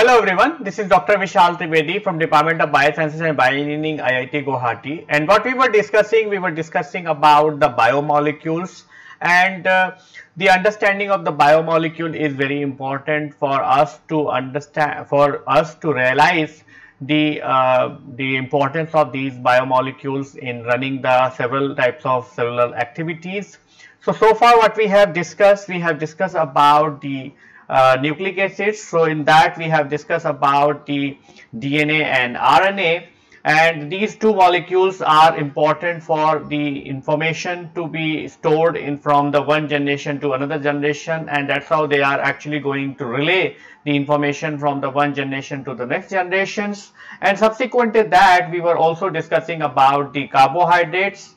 Hello everyone, this is Dr. Vishal Trivedi from Department of Biosciences and Bioengineering IIT Guwahati and what we were discussing, we were discussing about the biomolecules and uh, the understanding of the biomolecule is very important for us to understand, for us to realize the uh, the importance of these biomolecules in running the several types of cellular activities. So, so far what we have discussed, we have discussed about the uh, nucleic acids. So, in that we have discussed about the DNA and RNA and these two molecules are important for the information to be stored in from the one generation to another generation. And that's how they are actually going to relay the information from the one generation to the next generations. And subsequent to that we were also discussing about the carbohydrates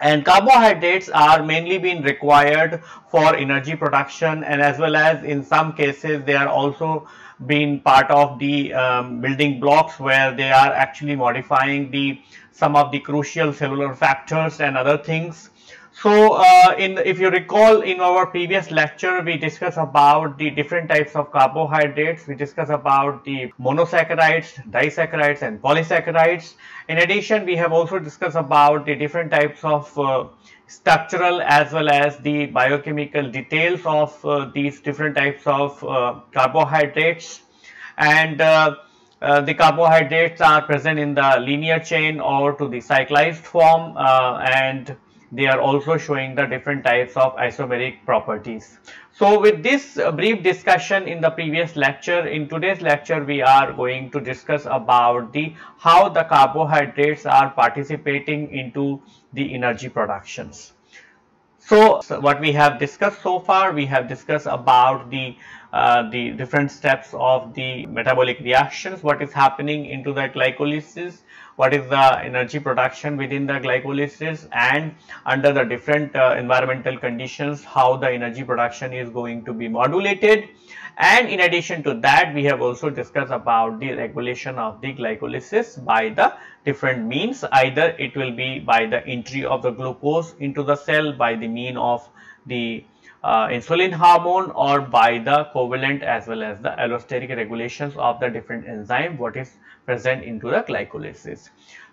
and carbohydrates are mainly being required for energy production and as well as in some cases they are also being part of the um, building blocks where they are actually modifying the some of the crucial cellular factors and other things. So uh, in if you recall in our previous lecture we discussed about the different types of carbohydrates. We discussed about the monosaccharides disaccharides and polysaccharides. In addition we have also discussed about the different types of uh, structural as well as the biochemical details of uh, these different types of uh, carbohydrates. And uh, the carbohydrates are present in the linear chain or to the cyclized form uh, and they are also showing the different types of isomeric properties. So with this brief discussion in the previous lecture, in today's lecture we are going to discuss about the how the carbohydrates are participating into the energy productions. So, so, what we have discussed so far, we have discussed about the uh, the different steps of the metabolic reactions, what is happening into the glycolysis, what is the energy production within the glycolysis and under the different uh, environmental conditions, how the energy production is going to be modulated. And in addition to that, we have also discussed about the regulation of the glycolysis by the different means. Either it will be by the entry of the glucose into the cell by the mean of the uh, insulin hormone or by the covalent as well as the allosteric regulations of the different enzyme what is present into the glycolysis.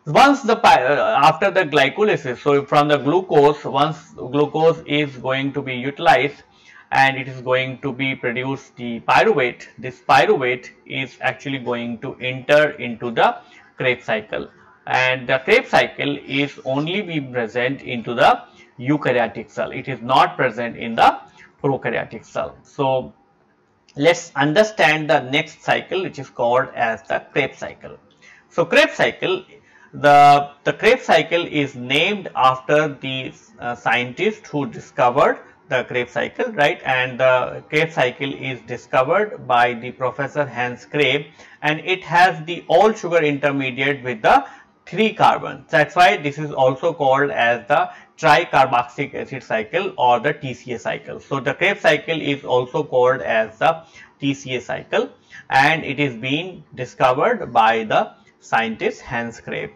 Once the uh, after the glycolysis, so from the glucose, once glucose is going to be utilized and it is going to be produced the pyruvate, this pyruvate is actually going to enter into the Krebs cycle and the Krebs cycle is only be present into the eukaryotic cell. It is not present in the prokaryotic cell. So, let's understand the next cycle which is called as the Krebs cycle. So, Krebs cycle the the Krebs cycle is named after the uh, scientist who discovered the Krebs cycle right and the Krebs cycle is discovered by the professor Hans Krebs and it has the all sugar intermediate with the 3 carbon that's why this is also called as the tricarboxylic acid cycle or the TCA cycle. So, the Krebs cycle is also called as the TCA cycle and it is being discovered by the scientist Hans Krebs.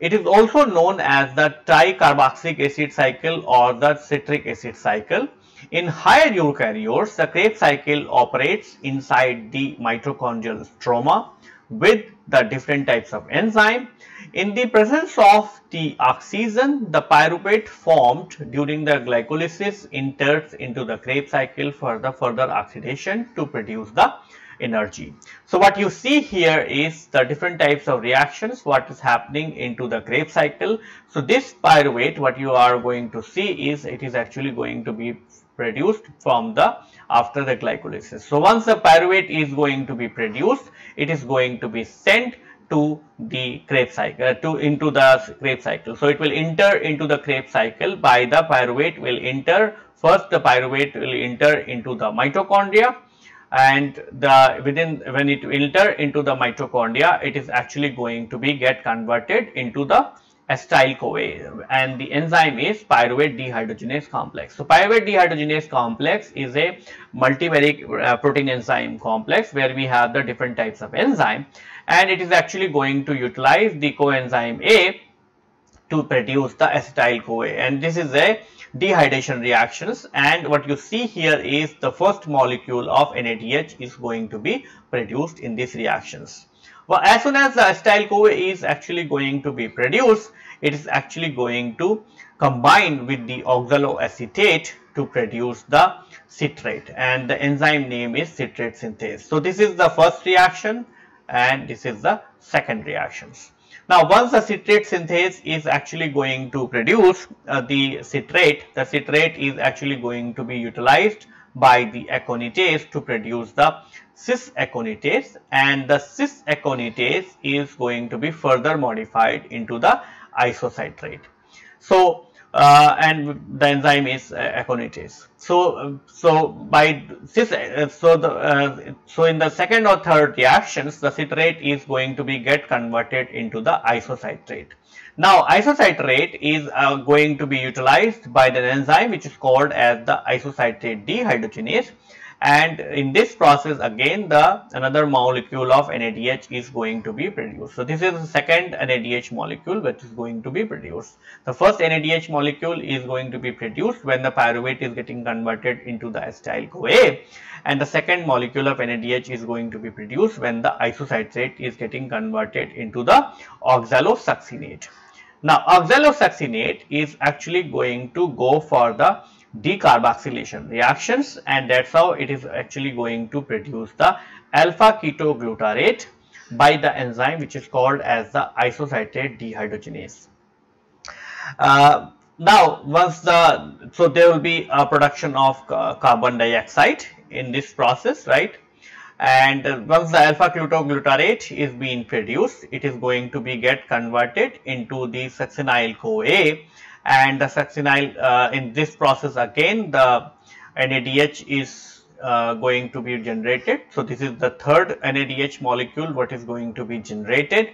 It is also known as the tricarboxylic acid cycle or the citric acid cycle In higher eukaryotes, the Krebs cycle operates inside the mitochondrial stroma with the different types of enzyme. In the presence of the oxygen, the pyruvate formed during the glycolysis enters into the Krebs cycle for the further oxidation to produce the energy. So, what you see here is the different types of reactions what is happening into the Krebs cycle. So, this pyruvate what you are going to see is it is actually going to be produced from the after the glycolysis. So, once the pyruvate is going to be produced, it is going to be sent to the Krebs cycle to into the Krebs cycle. So, it will enter into the Krebs cycle by the pyruvate will enter first the pyruvate will enter into the mitochondria and the within when it enter into the mitochondria it is actually going to be get converted into the acetyl CoA and the enzyme is pyruvate dehydrogenase complex. So, pyruvate dehydrogenase complex is a multivariate uh, protein enzyme complex where we have the different types of enzyme and it is actually going to utilize the coenzyme A to produce the acetyl CoA and this is a dehydration reactions and what you see here is the first molecule of NADH is going to be produced in these reactions. Well, as soon as the acetyl CoA is actually going to be produced, it is actually going to combine with the oxaloacetate to produce the citrate and the enzyme name is citrate synthase. So, this is the first reaction and this is the second reactions. Now, once the citrate synthase is actually going to produce uh, the citrate, the citrate is actually going to be utilized by the aconitase to produce the cis aconitase and the cis aconitase is going to be further modified into the isocitrate. So, uh, and the enzyme is uh, aconitase. So, so by cis, uh, so the uh, so in the second or third reactions, the citrate is going to be get converted into the isocitrate. Now, isocitrate is uh, going to be utilized by the enzyme which is called as the isocitrate dehydrogenase and in this process again the another molecule of NADH is going to be produced. So, this is the second NADH molecule which is going to be produced. The first NADH molecule is going to be produced when the pyruvate is getting converted into the acetyl CoA and the second molecule of NADH is going to be produced when the isocitrate is getting converted into the oxalosuccinate. Now, oxalosuccinate is actually going to go for the decarboxylation reactions and that's how it is actually going to produce the alpha ketoglutarate by the enzyme which is called as the isocitrate dehydrogenase. Uh, now once the so there will be a production of carbon dioxide in this process right and once the alpha ketoglutarate is being produced it is going to be get converted into the succinyl CoA and the succinyl uh, in this process again the NADH is uh, going to be generated. So, this is the third NADH molecule what is going to be generated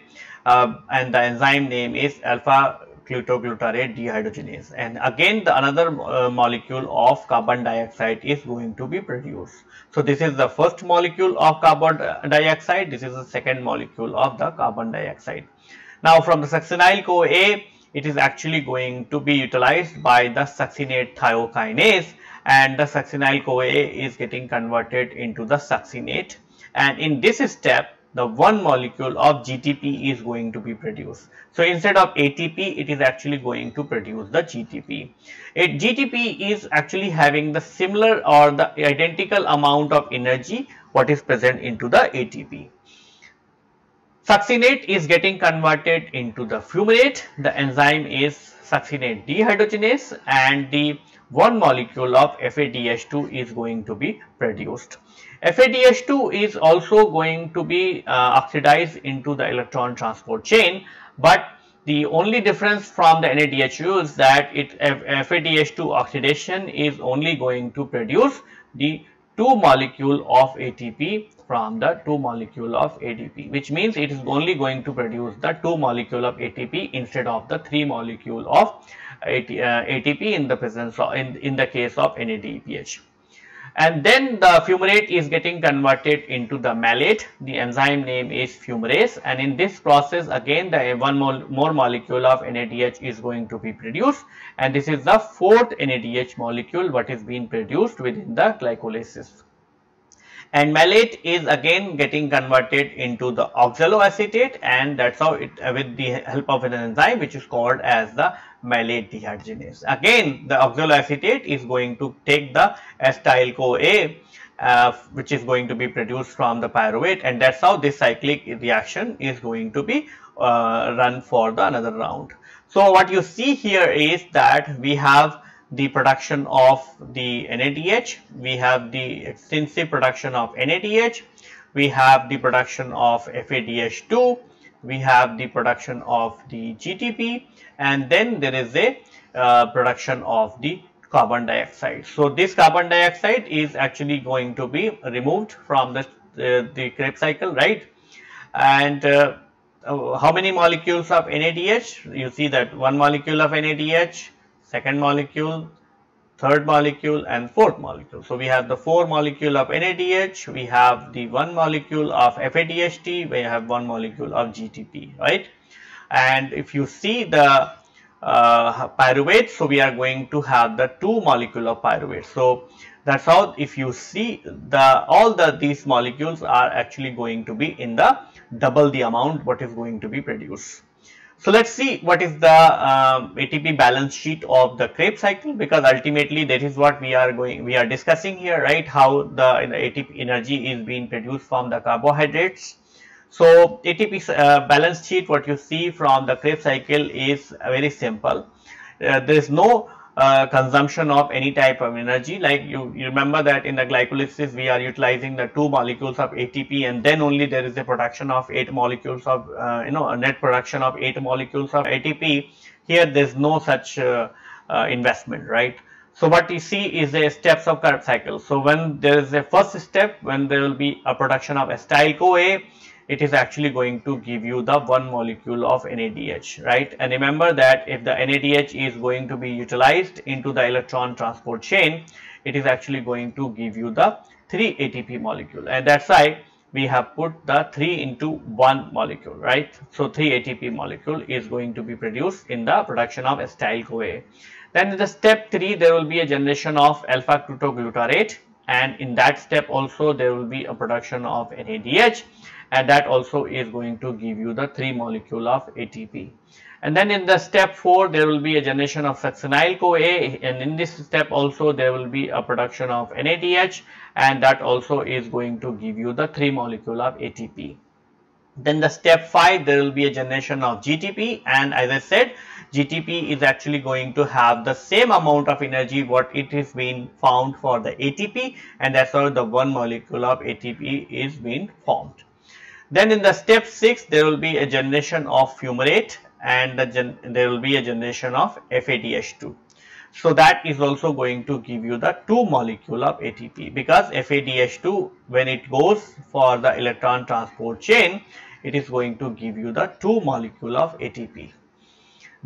uh, and the enzyme name is alpha ketoglutarate dehydrogenase and again the another uh, molecule of carbon dioxide is going to be produced. So, this is the first molecule of carbon dioxide, this is the second molecule of the carbon dioxide. Now, from the succinyl CoA it is actually going to be utilized by the succinate thiokinase and the succinyl CoA is getting converted into the succinate and in this step the one molecule of GTP is going to be produced. So, instead of ATP it is actually going to produce the GTP. It, GTP is actually having the similar or the identical amount of energy what is present into the ATP. Succinate is getting converted into the fumarate. The enzyme is succinate dehydrogenase and the one molecule of FADH2 is going to be produced. FADH2 is also going to be uh, oxidized into the electron transport chain, but the only difference from the NADH is that it FADH2 oxidation is only going to produce the 2 molecule of ATP from the 2 molecule of ADP which means it is only going to produce the 2 molecule of ATP instead of the 3 molecule of ATP uh, in the presence of in, in the case of NADPH. And then the fumarate is getting converted into the malate. The enzyme name is fumarase. And in this process again the one more, molecule of NADH is going to be produced. And this is the fourth NADH molecule what is being produced within the glycolysis. And malate is again getting converted into the oxaloacetate. And that's how it uh, with the help of an enzyme which is called as the malate dehydrogenase. Again the oxaloacetate is going to take the acetyl CoA uh, which is going to be produced from the pyruvate and that's how this cyclic reaction is going to be uh, run for the another round. So what you see here is that we have the production of the NADH, we have the extensive production of NADH, we have the production of FADH2, we have the production of the GTP and then there is a uh, production of the carbon dioxide. So, this carbon dioxide is actually going to be removed from the, uh, the Krebs cycle, right? And uh, uh how many molecules of NADH? You see that one molecule of NADH second molecule, third molecule and fourth molecule. So, we have the 4 molecule of NADH, we have the 1 molecule of FADH2, we have 1 molecule of GTP, right. And if you see the uh, pyruvate, so we are going to have the 2 molecule of pyruvate. So, that is how if you see the all the these molecules are actually going to be in the double the amount what is going to be produced. So let's see what is the um, ATP balance sheet of the Krebs cycle because ultimately that is what we are going we are discussing here right how the, the ATP energy is being produced from the carbohydrates. So ATP uh, balance sheet what you see from the Krebs cycle is very simple. Uh, there is no uh, consumption of any type of energy like you, you remember that in the glycolysis we are utilizing the two molecules of ATP and then only there is a production of eight molecules of uh, you know a net production of eight molecules of ATP here there is no such uh, uh, investment right. So what you see is the steps of Krebs cycle. So when there is a first step when there will be a production of acetyl CoA it is actually going to give you the one molecule of NADH, right? And remember that if the NADH is going to be utilized into the electron transport chain, it is actually going to give you the 3 ATP molecule and that's why we have put the 3 into 1 molecule, right? So 3 ATP molecule is going to be produced in the production of acetyl CoA. Then in the step 3, there will be a generation of alpha ketoglutarate and in that step also there will be a production of NADH and that also is going to give you the 3 molecule of ATP. And then in the step 4 there will be a generation of succinyl CoA and in this step also there will be a production of NADH and that also is going to give you the 3 molecule of ATP. Then the step 5 there will be a generation of GTP and as I said GTP is actually going to have the same amount of energy what it is being found for the ATP and that's how the one molecule of ATP is being formed. Then in the step 6 there will be a generation of fumarate and the there will be a generation of FADH2. So that is also going to give you the 2 molecule of ATP because FADH2 when it goes for the electron transport chain it is going to give you the 2 molecule of ATP.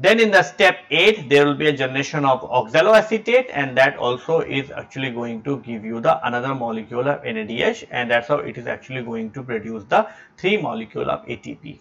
Then in the step 8 there will be a generation of oxaloacetate and that also is actually going to give you the another molecule of NADH and that's how it is actually going to produce the 3 molecule of ATP.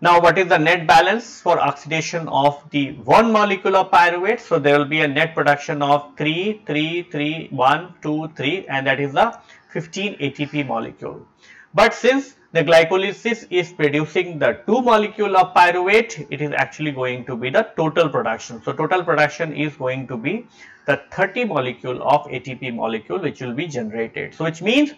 Now what is the net balance for oxidation of the 1 molecule of pyruvate? So there will be a net production of 3, 3, 3, 1, 2, 3 and that is the 15 ATP molecule. But since the glycolysis is producing the 2 molecule of pyruvate, it is actually going to be the total production. So, total production is going to be the 30 molecule of ATP molecule which will be generated. So, which means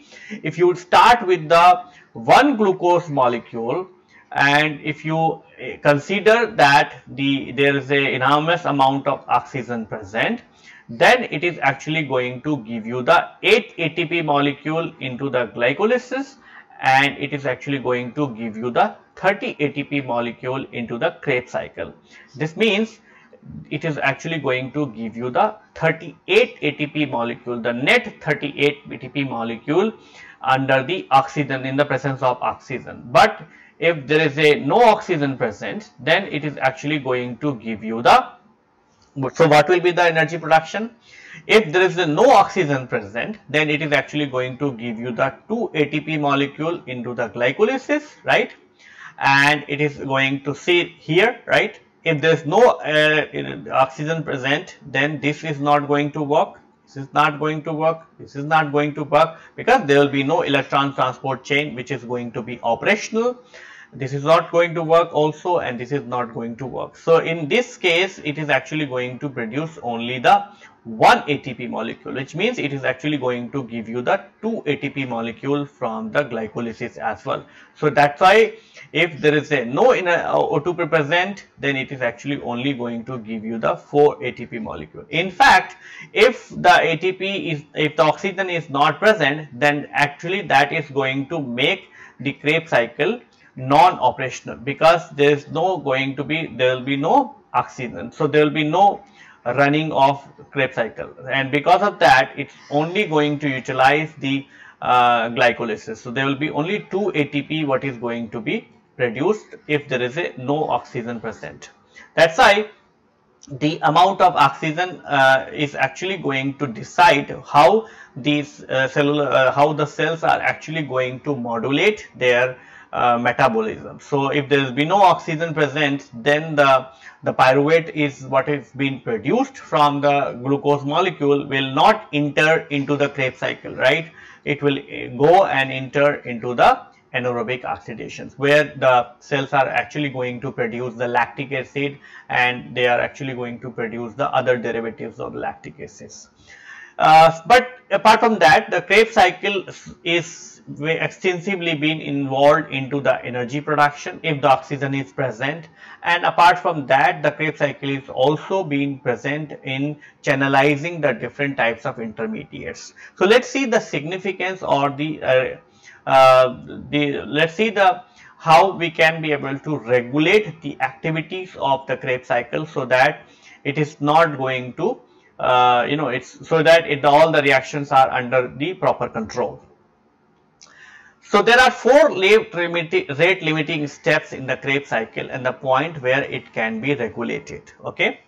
if you start with the 1 glucose molecule and if you eh, consider that the there is a enormous amount of oxygen present then it is actually going to give you the 8 ATP molecule into the glycolysis and it is actually going to give you the 30 ATP molecule into the Krebs cycle. This means it is actually going to give you the 38 ATP molecule, the net 38 ATP molecule under the oxygen in the presence of oxygen. But if there is a no oxygen present, then it is actually going to give you the, so what will be the energy production? if there is no oxygen present, then it is actually going to give you the 2 ATP molecule into the glycolysis, right? And it is going to see here, right? If there is no uh, oxygen present, then this is not going to work. This is not going to work. This is not going to work because there will be no electron transport chain which is going to be operational this is not going to work also and this is not going to work. So, in this case it is actually going to produce only the one ATP molecule which means it is actually going to give you the 2 ATP molecule from the glycolysis as well. So, that is why if there is a no in a uh, O2 present then it is actually only going to give you the 4 ATP molecule. In fact, if the ATP is if the oxygen is not present then actually that is going to make the Krebs cycle non-operational because there is no going to be there will be no oxygen. So there will be no running of Krebs cycle. And because of that it's only going to utilize the uh, glycolysis. So there will be only 2 ATP what is going to be produced if there is a no oxygen present. That's why the amount of oxygen uh, is actually going to decide how these uh, cellular uh, how the cells are actually going to modulate their uh, metabolism. So, if there is be no oxygen present then the, the pyruvate is what is being produced from the glucose molecule will not enter into the Krebs cycle right. It will uh, go and enter into the anaerobic oxidations where the cells are actually going to produce the lactic acid and they are actually going to produce the other derivatives of lactic acids. Uh, but apart from that the Krebs cycle is extensively been involved into the energy production if the oxygen is present and apart from that the Krebs cycle is also being present in channelizing the different types of intermediates. So let's see the significance or the, uh, uh, the let's see the how we can be able to regulate the activities of the Krebs cycle so that it is not going to uh, you know it's so that it, all the reactions are under the proper control. So there are four rate limiting steps in the Krebs cycle and the point where it can be regulated. Okay.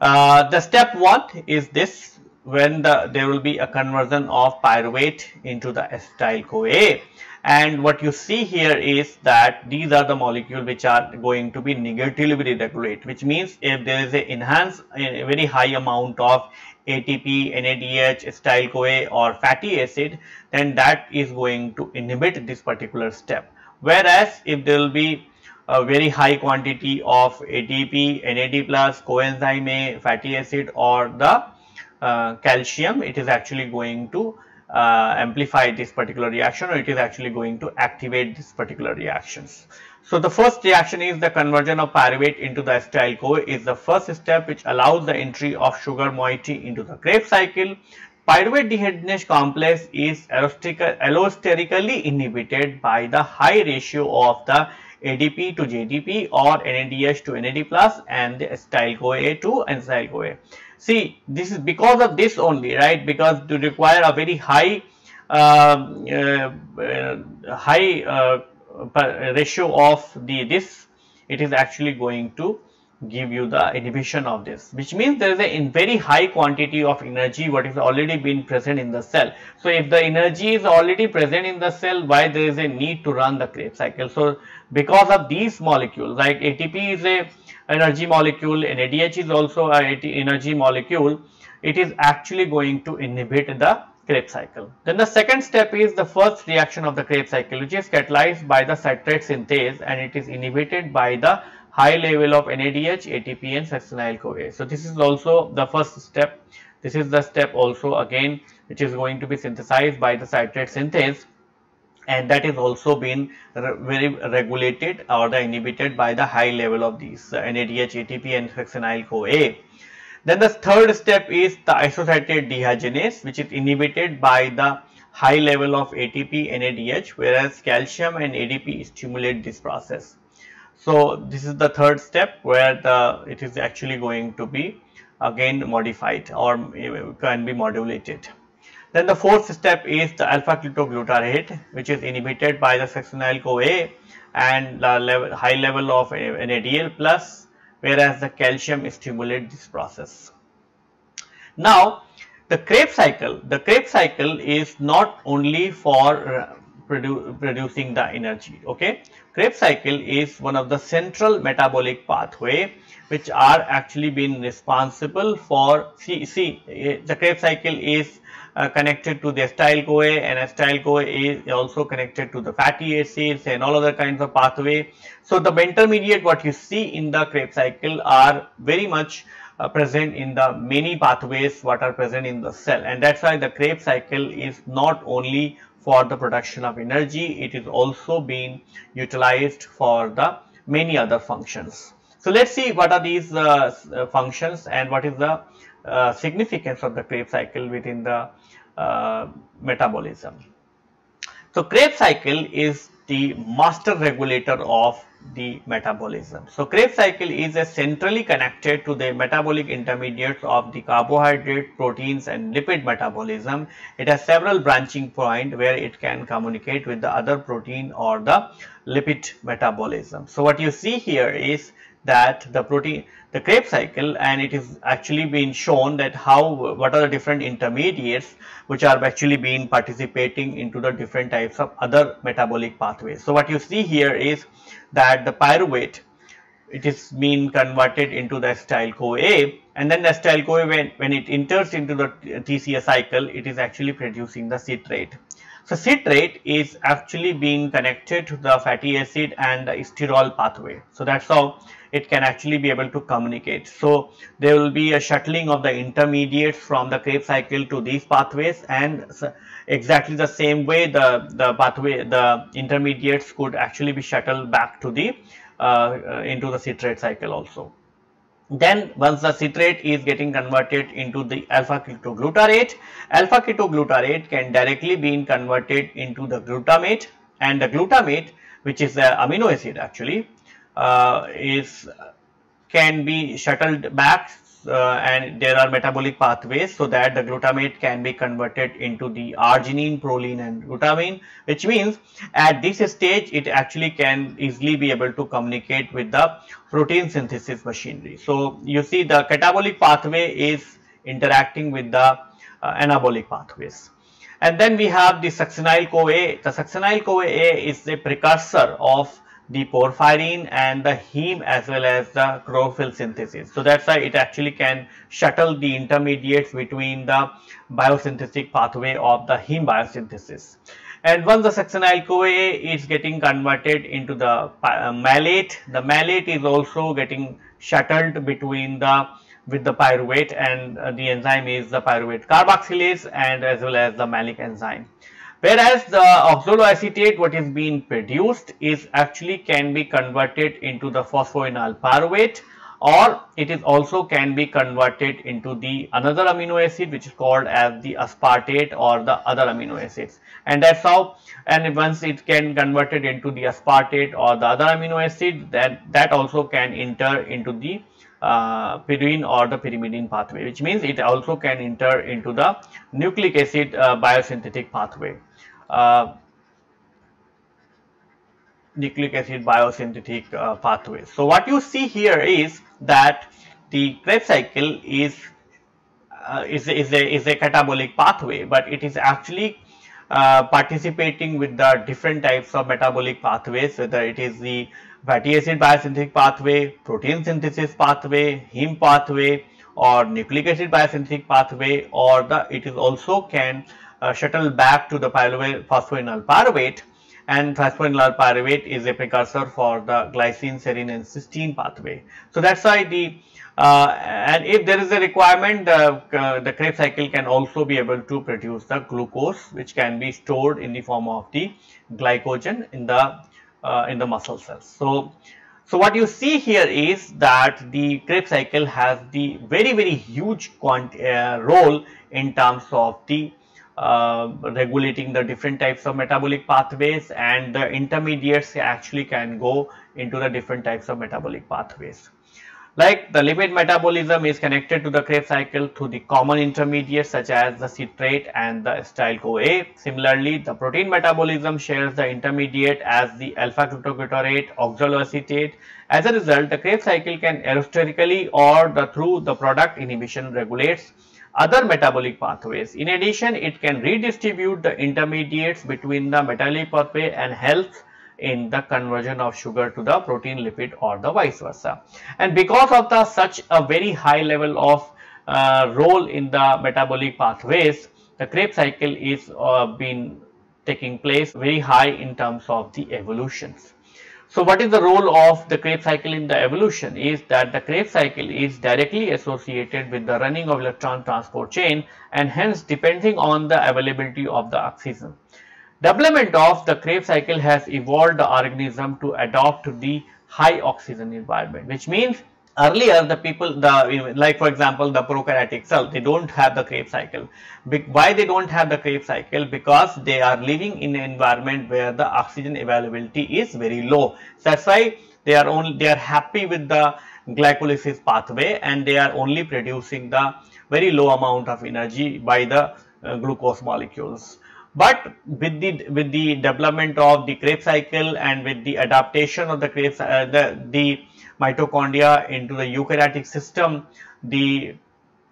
Uh, the step one is this when the there will be a conversion of pyruvate into the acetyl CoA and what you see here is that these are the molecules which are going to be negatively regulated which means if there is a enhanced a very high amount of ATP, NADH, acetyl CoA or fatty acid then that is going to inhibit this particular step. Whereas if there will be a very high quantity of ATP, NAD plus, coenzyme A, fatty acid or the uh, calcium it is actually going to uh, amplify this particular reaction or it is actually going to activate this particular reactions. So the first reaction is the conversion of pyruvate into the acetyl CoA is the first step which allows the entry of sugar moiety into the Krebs cycle. Pyruvate dehydrogenase complex is allosterically inhibited by the high ratio of the ADP to JDP or NADH to NAD plus and the acetyl CoA to acetyl CoA. See this is because of this only right because to require a very high uh, uh, high uh, ratio of the this it is actually going to give you the inhibition of this which means there is a in very high quantity of energy what is already been present in the cell. So, if the energy is already present in the cell why there is a need to run the Krebs cycle. So, because of these molecules like ATP is a energy molecule NADH is also a energy molecule it is actually going to inhibit the Krebs cycle. Then the second step is the first reaction of the Krebs cycle which is catalyzed by the citrate synthase and it is inhibited by the high level of NADH, ATP and succinyl CoA. So this is also the first step. This is the step also again which is going to be synthesized by the citrate synthase and that is also been re very regulated or the inhibited by the high level of these uh, NADH, ATP and succinyl CoA. Then the third step is the isocitrate dehydrogenase which is inhibited by the high level of ATP NADH whereas calcium and ADP stimulate this process. So this is the third step where the it is actually going to be again modified or can be modulated. Then the fourth step is the alpha ketoglutarate which is inhibited by the succinyl CoA and the level, high level of NADL plus whereas the calcium stimulates this process. Now, the Krebs cycle, the Krebs cycle is not only for produ producing the energy, okay. Krebs cycle is one of the central metabolic pathway which are actually being responsible for, see, see eh, the Krebs cycle is uh, connected to the acetyl CoA and acetyl CoA is also connected to the fatty acids and all other kinds of pathway. So, the intermediate what you see in the Krebs cycle are very much uh, present in the many pathways what are present in the cell and that is why the Krebs cycle is not only for the production of energy, it is also being utilized for the many other functions. So, let us see what are these uh, uh, functions and what is the uh, significance of the Krebs cycle within the uh, metabolism. So, Krebs cycle is the master regulator of the metabolism. So, Krebs cycle is a centrally connected to the metabolic intermediates of the carbohydrate, proteins and lipid metabolism. It has several branching point where it can communicate with the other protein or the lipid metabolism. So, what you see here is that the protein the Krebs cycle and it is actually been shown that how what are the different intermediates which are actually being participating into the different types of other metabolic pathways. So, what you see here is that the pyruvate it is being converted into the acetyl CoA and then the acetyl CoA when, when it enters into the TCA cycle it is actually producing the citrate. So, citrate is actually being connected to the fatty acid and the sterol pathway. So, that is how it can actually be able to communicate. So, there will be a shuttling of the intermediates from the Krebs cycle to these pathways and exactly the same way the, the pathway, the intermediates could actually be shuttled back to the uh, uh into the citrate cycle also. Then once the citrate is getting converted into the alpha ketoglutarate, alpha ketoglutarate can directly be converted into the glutamate and the glutamate which is the amino acid actually is can be shuttled back uh, and there are metabolic pathways so that the glutamate can be converted into the arginine, proline and glutamine which means at this stage it actually can easily be able to communicate with the protein synthesis machinery. So, you see the catabolic pathway is interacting with the uh, anabolic pathways. And then we have the succinyl CoA. The succinyl CoA is a precursor of the porphyrin and the heme as well as the chlorophyll synthesis. So, that is why it actually can shuttle the intermediates between the biosynthetic pathway of the heme biosynthesis. And once the succinyl CoA is getting converted into the uh, malate, the malate is also getting shuttled between the with the pyruvate and uh, the enzyme is the pyruvate carboxylase and as well as the malic enzyme. Whereas the oxaloacetate what is being produced is actually can be converted into the phosphoenol pyruvate or it is also can be converted into the another amino acid which is called as the aspartate or the other amino acids. And that's how and once it can converted into the aspartate or the other amino acid that that also can enter into the uh, pyridine or the pyrimidine pathway which means it also can enter into the nucleic acid uh, biosynthetic pathway uh, nucleic acid biosynthetic uh, pathways. So, what you see here is that the Krebs cycle is uh, is, is, a, is a catabolic pathway, but it is actually uh, participating with the different types of metabolic pathways whether it is the fatty acid biosynthetic pathway, protein synthesis pathway, heme pathway or nucleic acid biosynthetic pathway or the it is also can uh, shuttle back to the phosphoenol pyruvate and phosphoenol pyruvate is a precursor for the glycine, serine and cysteine pathway. So, that is why the uh, and if there is a requirement the, uh, the Krebs cycle can also be able to produce the glucose which can be stored in the form of the glycogen in the uh, in the muscle cells. So, so what you see here is that the Krebs cycle has the very very huge uh, role in terms of the uh, regulating the different types of metabolic pathways and the intermediates actually can go into the different types of metabolic pathways. Like the lipid metabolism is connected to the Krebs cycle through the common intermediates such as the citrate and the acetyl CoA. Similarly, the protein metabolism shares the intermediate as the alpha ketoglutarate oxaloacetate. As a result, the Krebs cycle can allosterically or the through the product inhibition regulates other metabolic pathways. In addition, it can redistribute the intermediates between the metabolic pathway and helps in the conversion of sugar to the protein lipid or the vice versa. And because of the such a very high level of uh, role in the metabolic pathways, the Krebs cycle is uh, been taking place very high in terms of the evolutions. So what is the role of the Krebs cycle in the evolution is that the Krebs cycle is directly associated with the running of electron transport chain and hence depending on the availability of the oxygen. Development of the Krebs cycle has evolved the organism to adopt the high oxygen environment which means earlier the people the like for example the prokaryotic cell they don't have the Krebs cycle. Be why they don't have the Krebs cycle? Because they are living in an environment where the oxygen availability is very low. So that's why they are only they are happy with the glycolysis pathway and they are only producing the very low amount of energy by the uh, glucose molecules. But with the with the development of the Krebs cycle and with the adaptation of the Krebs uh, the the mitochondria into the eukaryotic system, the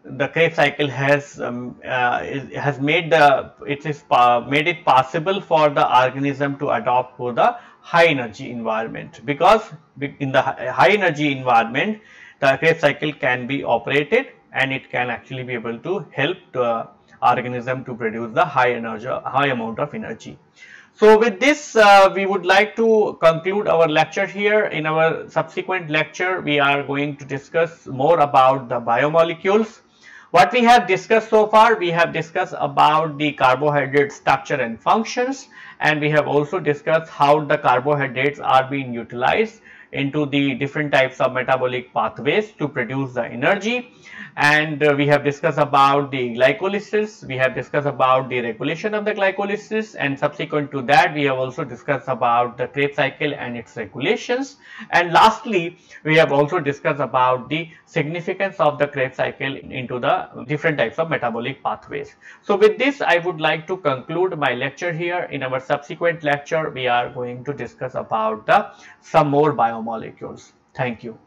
the Krebs cycle has um, uh, has made the it is made it possible for the organism to adopt to the high energy environment because in the high energy environment the Krebs cycle can be operated and it can actually be able to help the organism to produce the high energy high amount of energy. So with this, uh, we would like to conclude our lecture here. In our subsequent lecture, we are going to discuss more about the biomolecules. What we have discussed so far, we have discussed about the carbohydrate structure and functions and we have also discussed how the carbohydrates are being utilized into the different types of metabolic pathways to produce the energy. And uh, we have discussed about the glycolysis. We have discussed about the regulation of the glycolysis. And subsequent to that we have also discussed about the Krebs cycle and its regulations. And lastly we have also discussed about the significance of the Krebs cycle into the different types of metabolic pathways. So with this i would like to conclude my lecture here. In our subsequent lecture we are going to discuss about the some more bio biomolecules. Thank you.